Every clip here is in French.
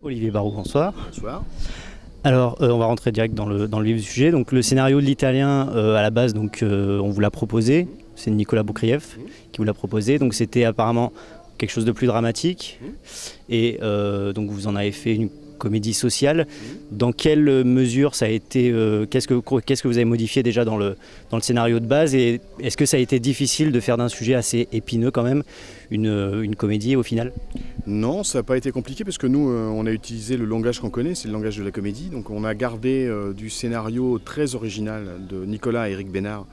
Olivier Barou, bonsoir. Bonsoir. Alors, euh, on va rentrer direct dans le, dans le vif du sujet. Donc, le scénario de l'italien, euh, à la base, donc, euh, on vous l'a proposé. C'est Nicolas Boukrieff qui vous l'a proposé. Donc, c'était apparemment quelque chose de plus dramatique. Et donc, vous en avez fait une comédie sociale. Dans quelle mesure ça a été. euh, qu'est-ce, que, vous avez modifié déjà dans le, scénario de base Et est-ce que ça a été difficile de faire d'un sujet assez épineux, quand même, une, une comédie au final? Non, ça n'a pas été compliqué parce que nous, euh, on a utilisé le langage qu'on connaît, c'est le langage de la comédie. Donc on a gardé euh, du scénario très original de Nicolas et Eric Bénard.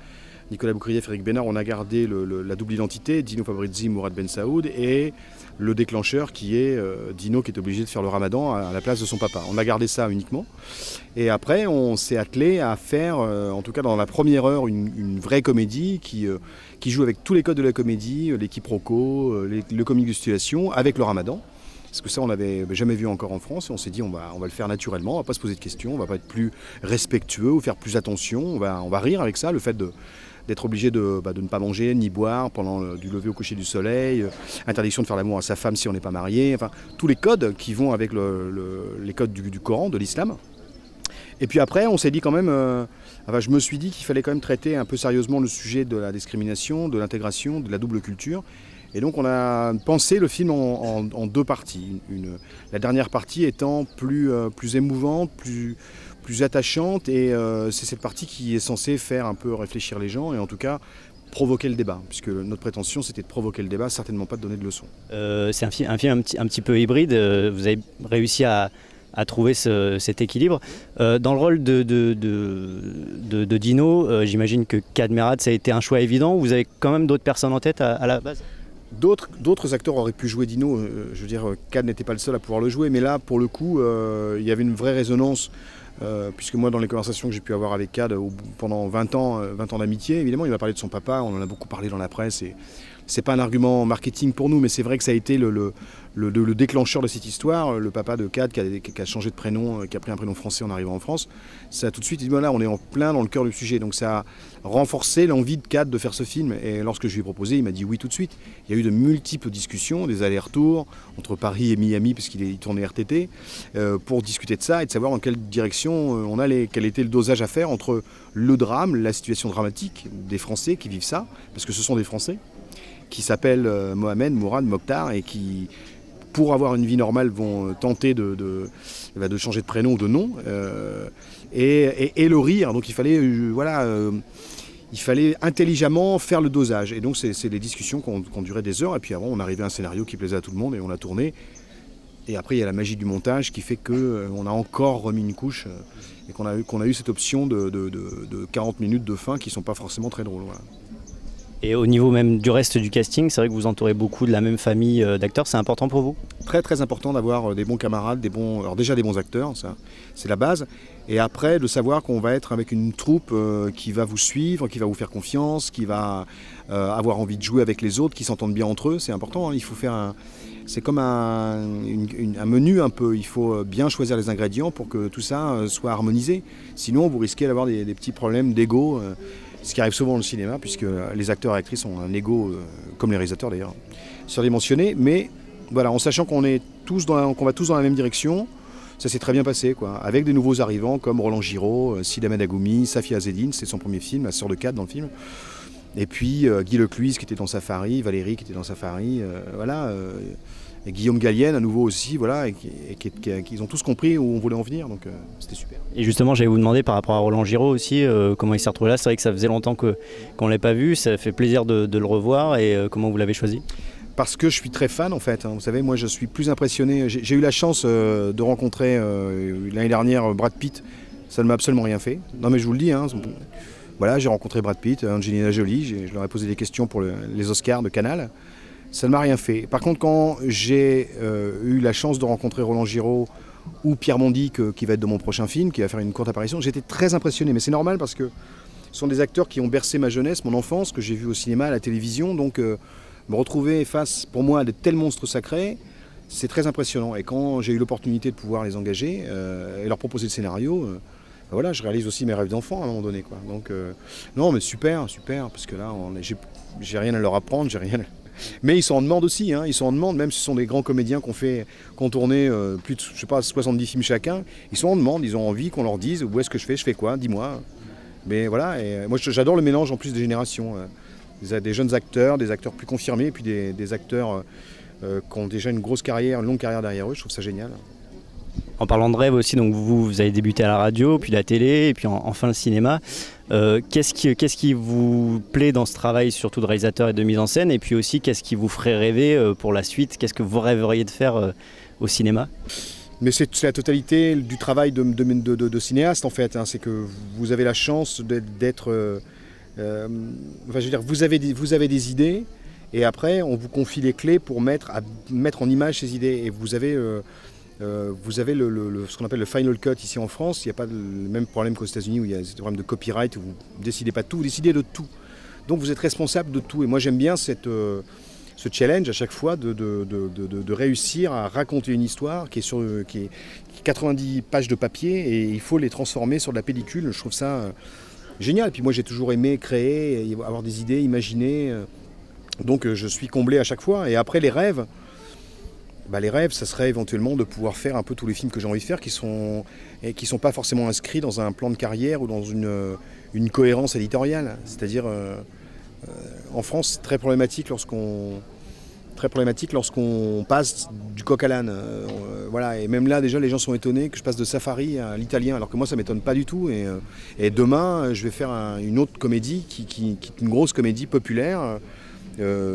Nicolas Boukrieff et Eric Bénard, on a gardé la double identité, Dino Fabrizi, Mourad Ben Saoud, et le déclencheur qui est euh, Dino qui est obligé de faire le ramadan à, la place de son papa. On a gardé ça uniquement. Et après, on s'est attelé à faire, euh, en tout cas dans la première heure, une, vraie comédie qui, euh, qui joue avec tous les codes de la comédie, les quiproquos, le comique de situation, avec le ramadan. Parce que ça, on n'avait jamais vu encore en France. Et on s'est dit, on va, le faire naturellement, on va pas se poser de questions, on va pas être plus respectueux ou faire plus attention. On va rire avec ça, le fait de d'être obligé de, bah, de ne pas manger ni boire pendant le- du lever au coucher du soleil, euh, interdiction de faire l'amour à sa femme si on n'est pas marié, enfin tous les codes qui vont avec le- le- les codes du, Coran, de l'islam. Et puis après, on s'est dit quand même, euh, enfin, je me suis dit qu'il fallait quand même traiter un peu sérieusement le sujet de la discrimination, de l'intégration, de la double culture. Et donc on a pensé le film en, deux parties. La dernière partie étant plus, euh, plus émouvante, plus, plus attachante. Et euh, c'est cette partie qui est censée faire un peu réfléchir les gens et en tout cas provoquer le débat. Puisque notre prétention c'était de provoquer le débat, certainement pas de donner de leçons. Euh, c'est un, fi- un film un petit, un petit peu hybride. euh, vous avez réussi à, à trouver ce- cet équilibre. Euh, dans le rôle de, de, de, de- de Dino, euh, j'imagine que Cadmerad, ça a été un choix évident. ou Vous avez quand même d'autres personnes en tête à, à la base? D'autres, acteurs auraient pu jouer Dino, je veux dire, Cad n'était pas le seul à pouvoir le jouer, mais là, pour le coup, il y avait une vraie résonance, euh, puisque moi, dans les conversations que j'ai pu avoir avec Cad pendant 20 ans, euh, 20 ans d'amitié, évidemment, il m'a parlé de son papa, on en a beaucoup parlé dans la presse, et c'est pas un argument marketing pour nous, mais c'est vrai que ça a été le, le- le- le- le déclencheur de cette histoire, le papa de Cad qui a, changé de prénom, euh, qui a pris un prénom français en arrivant en France, ça a tout de suite dit, voilà, on est en plein dans le cœur du sujet, donc ça a renforcé l'envie de Cad de faire ce film, et lorsque je lui ai proposé, il m'a dit oui tout de suite. Il y a eu de multiples discussions, des allers-retours entre Paris et Miami, puisqu'il est- il tournait RTT, euh, pour discuter de ça et de savoir dans quelle direction euh, on allait, quel était le dosage à faire entre le drame, la situation dramatique des Français qui vivent ça, parce que ce sont des Français, qui s'appellent euh, Mohamed, Mourad, Mokhtar, et qui, pour avoir une vie normale, vont euh, tenter de, bah, de changer de prénom ou de nom, et, et- le rire. Donc il fallait, voilà... il fallait intelligemment faire le dosage. Et donc, c'est des discussions qui ont duré des heures. Et puis avant, on arrivait à un scénario qui plaisait à tout le monde et on a tourné. Et après, il y a la magie du montage qui fait qu'on a encore remis une couche euh, et qu'on a, eu- qu'on a eu cette option de, de- de- de 40 minutes de fin qui ne sont pas forcément très drôles. voilà. Et au niveau même du reste du casting, c'est vrai que vous entourez beaucoup de la même famille euh, d'acteurs. C'est important pour vous? Très très important d'avoir euh, des bons camarades, des bons, alors déjà des bons acteurs, ça c'est la base. Et après de savoir qu'on va être avec une troupe euh, qui va vous suivre, qui va vous faire confiance, qui va euh, avoir envie de jouer avec les autres, qui s'entendent bien entre eux, c'est important. hein. Il faut faire un, c'est comme un, un menu un peu. Il faut euh, bien choisir les ingrédients pour que tout ça euh, soit harmonisé. Sinon, vous risquez d'avoir des, petits problèmes d'ego, euh, ce qui arrive souvent dans le cinéma, puisque les acteurs et actrices ont un ego, comme les réalisateurs d'ailleurs, surdimensionné. Mais voilà, en sachant qu'on est tous dans qu'on va tous dans la même direction, ça s'est très bien passé, quoi. Avec des nouveaux arrivants comme Roland Giraud, euh, Sid Ahmed Agoumi, Safia Azedine, c'était son premier film, la sœur de Kat dans le film. Et puis euh, Guy Lecluise qui était dans Safari, Valérie qui était dans Safari, euh, voilà. euh, et Guillaume Gallienne à nouveau aussi, voilà, et qui, et qui- qui- qui- ils ont tous compris où on voulait en venir, donc euh, c'était super. Et justement, j'allais vous demander par rapport à Roland Giraud aussi, comment il s'est retrouvé là. C'est vrai que ça faisait longtemps qu'on ne l'ait pas vu. Ça fait plaisir de, de le revoir. Et comment vous l'avez choisi? Parce que je suis très fan en fait. hein. Vous savez, moi je suis plus impressionné. J'ai j'ai eu la chance euh, de rencontrer euh, l'année dernière Brad Pitt. Ça ne m'a absolument rien fait. Non mais je vous le dis. hein. Voilà, j'ai rencontré Brad Pitt, Angelina Jolie. Je leur ai posé des questions pour le- les Oscars de Canal. Ça ne m'a rien fait. Par contre, quand j'ai euh, eu la chance de rencontrer Roland Giraud ou Pierre Mondic, euh, qui va être dans mon prochain film, qui va faire une courte apparition, j'étais très impressionné. Mais c'est normal parce que ce sont des acteurs qui ont bercé ma jeunesse, mon enfance, que j'ai vu au cinéma, à la télévision. Donc euh, me retrouver face, pour moi, à de tels monstres sacrés, c'est très impressionnant. Et quand j'ai eu l'opportunité de pouvoir les engager euh, et leur proposer le scénario, voilà, je réalise aussi mes rêves d'enfant à un moment donné. Quoi. Donc, euh, non, mais super, super, parce que là, j'ai rien à leur apprendre, j'ai rien, Mais ils sont en demande aussi, hein. ils sont en même si ce sont des grands comédiens qui ont, fait, tourné euh, plus de je sais pas, 70 films chacun, ils sont en demande, ils ont envie qu'on leur dise où est-ce que je fais, je fais quoi, dis-moi. Mais voilà, et moi j'adore le mélange en plus des générations. Des, des jeunes acteurs, des acteurs plus confirmés, puis des, acteurs qui ont déjà une grosse carrière, une longue carrière derrière eux, je trouve ça génial. En parlant de rêve aussi, donc vous, avez débuté à la radio, puis la télé, et puis enfin le cinéma. Euh, qu'est-ce, qui, vous plaît dans ce travail, surtout de réalisateur et de mise en scène Et puis aussi, qu'est-ce qui vous ferait rêver euh, pour la suite? Qu'est-ce que vous rêveriez de faire euh, au cinéma? Mais c'est, la totalité du travail de, cinéaste en fait. Hein. C'est que vous avez la chance d'être. enfin, je veux dire, vous avez, des, vous avez des idées et après on vous confie les clés pour mettre, en image ces idées. Et vous avez vous avez ce qu'on appelle le final cut ici en France. Il n'y a pas le même problème qu'aux États-Unis où il y a des problèmes de copyright, où vous ne décidez pas de tout, vous décidez de tout. Donc vous êtes responsable de tout. Et moi j'aime bien euh, ce challenge à chaque fois de, réussir à raconter une histoire qui est sur qui est 90 pages de papier et il faut les transformer sur de la pellicule. Je trouve ça euh, génial. Puis moi j'ai toujours aimé créer, avoir des idées, imaginer. donc je suis comblé à chaque fois. Et après les rêves. Bah, les rêves, ça serait éventuellement de pouvoir faire un peu tous les films que j'ai envie de faire qui sont qui sont pas forcément inscrits dans un plan de carrière ou dans une, une cohérence éditoriale. C'est-à-dire euh, euh, en France, c'est très problématique lorsqu'on passe du coq à l'âne. Euh, voilà, et même là déjà les gens sont étonnés que je passe de Safari à l'italien, alors que moi ça m'étonne pas du tout. Et, et demain je vais faire une autre comédie qui, qui, qui, est une grosse comédie populaire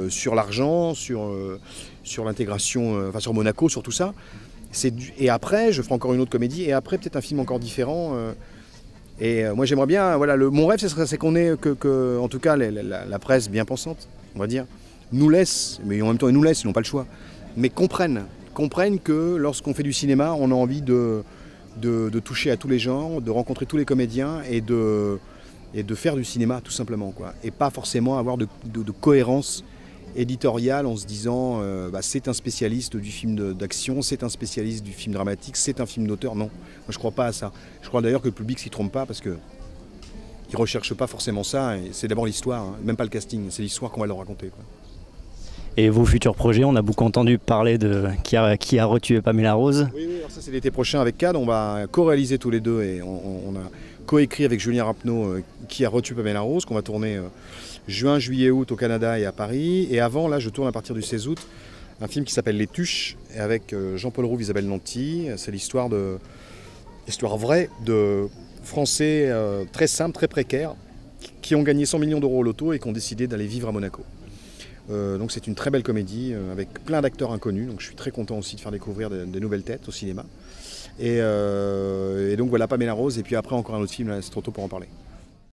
sur l'argent, sur sur l'intégration, euh, enfin sur Monaco, sur tout ça. Et après, je ferai encore une autre comédie, et après peut-être un film encore différent. Euh. et euh, moi j'aimerais bien, voilà, le, mon rêve c'est qu'on ait, que, en tout cas la, presse bien pensante, on va dire, nous laisse, mais en même temps ils nous laissent, ils n'ont pas le choix, mais comprennent, comprennent que lorsqu'on fait du cinéma, on a envie de, de, toucher à tous les genres, de rencontrer tous les comédiens et de, et de faire du cinéma tout simplement, quoi. Et pas forcément avoir de, de cohérence éditorial en se disant euh, bah, c'est un spécialiste du film d'action, c'est un spécialiste du film dramatique, c'est un film d'auteur. Non, moi je crois pas à ça. Je crois d'ailleurs que le public s'y trompe pas parce que ne recherche pas forcément ça. C'est d'abord l'histoire, hein. même pas le casting, c'est l'histoire qu'on va leur raconter. Et vos futurs projets, on a beaucoup entendu parler de qui a, qui a retué Pamela Rose. Oui, oui ça c'est l'été prochain avec CAD. On va co-réaliser tous les deux et on, a co-écrit avec Julien Rapneau euh, qui a retué Pamela Rose, qu'on va tourner. Euh, juin, juillet, août au Canada et à Paris. Et avant, là, je tourne à partir du 16 août un film qui s'appelle Les Tuches avec euh, Jean-Paul Roux, Isabelle Nanty. C'est l'histoire de histoire vraie de Français euh, très simples, très précaires, qui ont gagné 100 millions d'euros au loto et qui ont décidé d'aller vivre à Monaco. Donc c'est une très belle comédie avec plein d'acteurs inconnus. Donc je suis très content aussi de faire découvrir des, nouvelles têtes au cinéma. Et, et, donc voilà Pamela Rose. Et puis après encore un autre film, c'est trop tôt pour en parler.